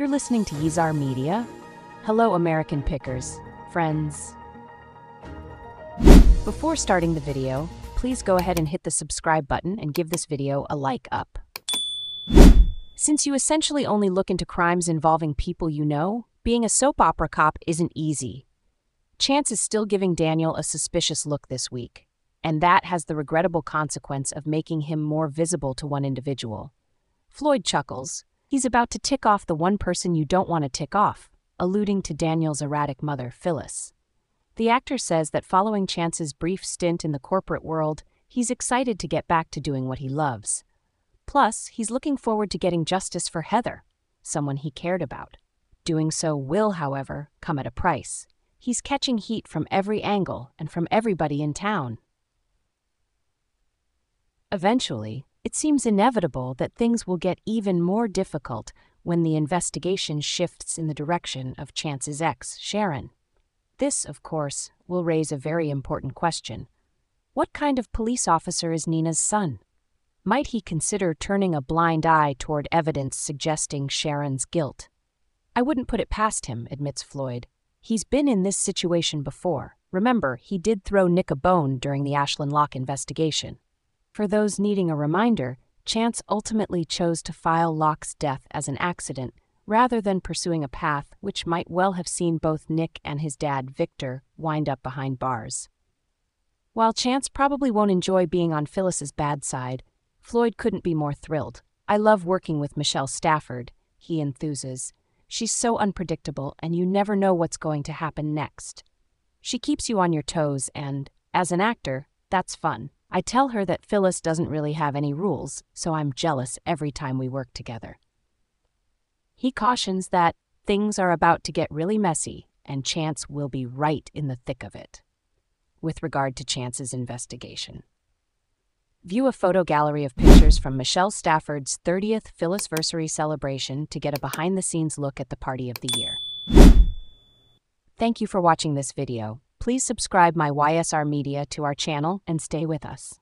You're listening to Yizar Media. Hello, American pickers, friends. Before starting the video, please go ahead and hit the subscribe button and give this video a like up. Since you essentially only look into crimes involving people you know, being a soap opera cop isn't easy. Chance is still giving Daniel a suspicious look this week, and that has the regrettable consequence of making him more visible to one individual. Floyd chuckles. He's about to tick off the one person you don't want to tick off, alluding to Daniel's erratic mother, Phyllis. The actor says that following Chance's brief stint in the corporate world, he's excited to get back to doing what he loves. Plus, he's looking forward to getting justice for Heather, someone he cared about. Doing so will, however, come at a price. He's catching heat from every angle and from everybody in town. Eventually, it seems inevitable that things will get even more difficult when the investigation shifts in the direction of Chance's ex, Sharon. This, of course, will raise a very important question. What kind of police officer is Nina's son? Might he consider turning a blind eye toward evidence suggesting Sharon's guilt? I wouldn't put it past him, admits Floyd. He's been in this situation before. Remember, he did throw Nick a bone during the Ashland Locke investigation. For those needing a reminder, Chance ultimately chose to file Locke's death as an accident rather than pursuing a path which might well have seen both Nick and his dad, Victor, wind up behind bars. While Chance probably won't enjoy being on Phyllis's bad side, Floyd couldn't be more thrilled. I love working with Michelle Stafford, he enthuses. She's so unpredictable, and you never know what's going to happen next. She keeps you on your toes, and, as an actor, that's fun. I tell her that Phyllis doesn't really have any rules, so I'm jealous every time we work together. He cautions that things are about to get really messy, and Chance will be right in the thick of it. With regard to Chance's investigation, view a photo gallery of pictures from Michelle Stafford's 30th Phyllisversary celebration to get a behind the scenes look at the party of the year. Thank you for watching this video. Please subscribe my YSR Media to our channel and stay with us.